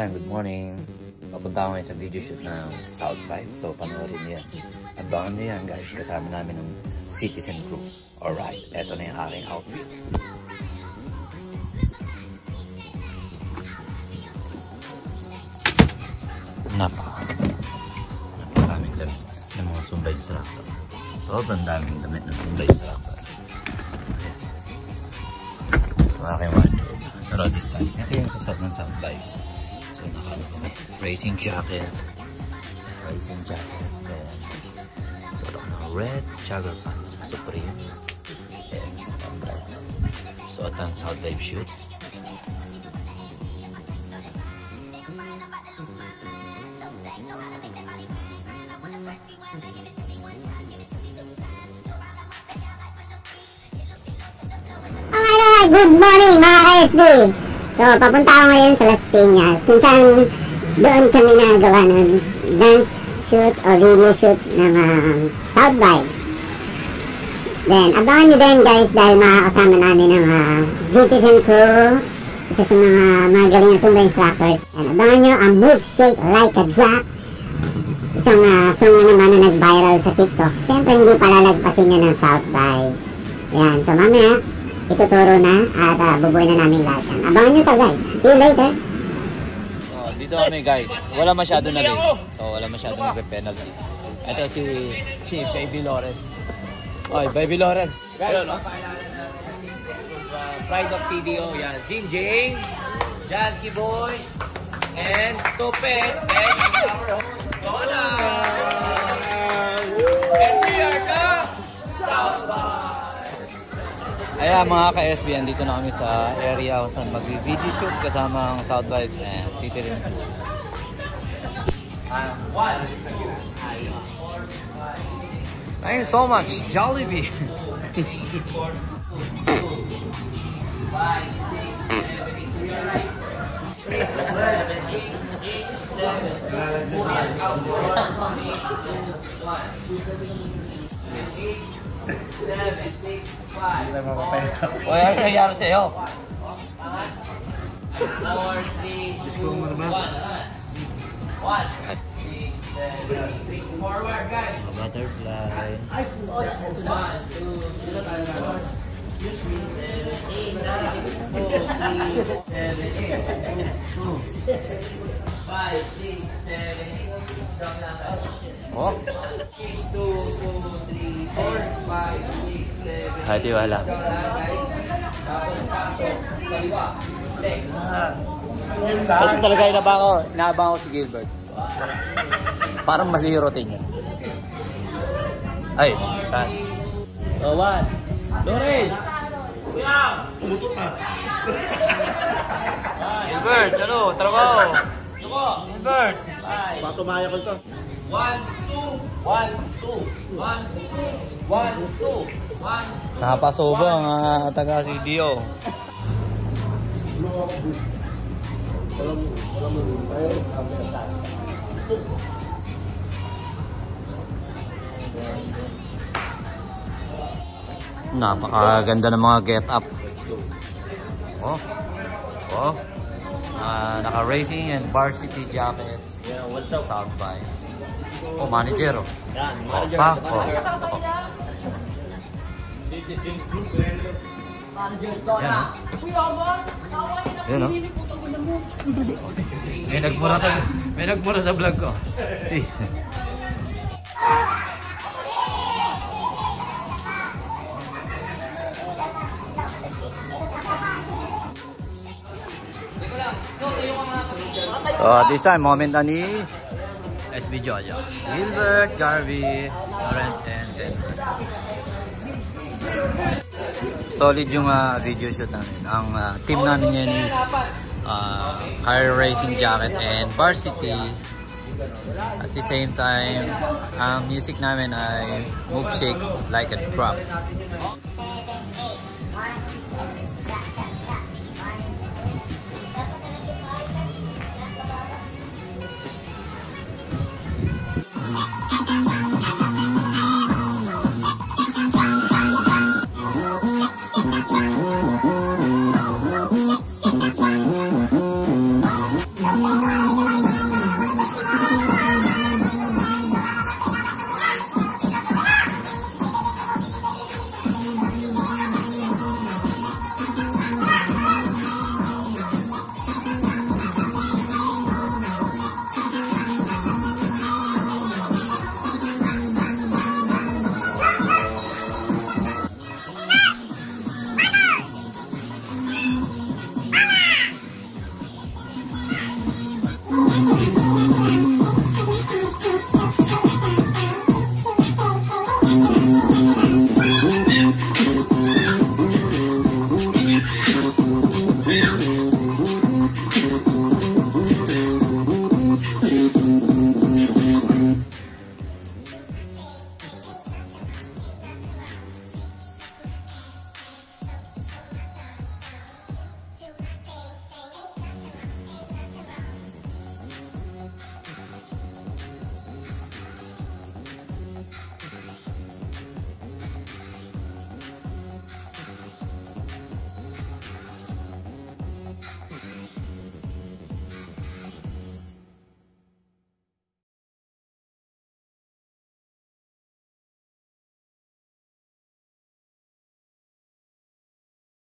Ayan, good morning. Papunta ako ngayon sa video shoot ng South Vibe. So, panoorin niyo yan. Abangan niyo yan, guys. Kasama namin ng Citizen Crew. Alright, eto na yung aking outfit. Napaka. Napakaraming damit ng mga Sumba instructor. Sobrang daming damit ng Sumba instructor. Ayan. Ang aking wardrobe. Pero this time, ito yung kasat ng South Vibes. So, naka racing jacket. Racing jacket. Then, so, ito na red jogger pants. Supreme. X. Umbrella. So, ito ang South Vibe shoots. Alright, good morning mga ka-SB! So, papunta ako ngayon sa Las Piñas kung saan doon kami nagawa ng dance shoots o video shoots ng um, South Vibes. Then, abangan nyo din guys dahil makakasama namin ang uh, Citizen Crew, isa sa mga magaling na Zumba instructors. And abangan nyo ang Move Shake Like a Drop, isang uh, song na naman na nag-viral sa TikTok. Siyempre, hindi palalagpasin yan ng South Vibes. Yan, so mamaya, ituturo na at uh, bubuin na namin lahat yan. Abangan nyo to guys. See you later. So, dito kami guys. Wala masyado na rin. So, wala masyado nagpe-penalty. Ito si, si Baby Lawrence. Oy, Baby Lawrence. Ayun, no? Uh, Pride of CDO, yan. Jinjing, Jansky Boy, and Topet, and our host, Donna. And we are the South Ayan mga ka-SB, andito na kami sa area kung saan mag-video shoot kasama ang South Vibe and City one. Thank you so much, Jollibee! Five, seven, six, five. Uy, ano nangyari sa'yo? Four, three, two, one. One. Six, seven, eight. Reach forward, guys. Butterfly. One, two, three. Oh, Kaliwa. Flex. ito talaga yung nabang ko, nabang ko si Gilbert. Parang mali yung routine niya. Ay, saan? So, one. Lawrence. Gilbert, ano? Trabaho! Tuko. Gilbert! Five. One, two. One, two. One, two. One, two. One, Nakapasubo ang uh, taga-CDO. Napakaganda ng mga get up. Oh. Oh. Ah, naka-racing and varsity jackets. Yeah, what's up? South Vibes. Oh, manager. Oh. Yan, Oh, manager. pa. Oh. manager. Oh. Citizen Group. Yun, oh. May nagmura sa may nagmura sa vlog ko. Please. So at this time, moment na ni SB Jojo. Gilbert, Garvey, Lawrence, and Denver. Solid yung ah, video shoot namin. Ang ah, team namin yan is uh, car racing jacket and varsity. At the same time, ang music namin ay Move Shake Like a Drop.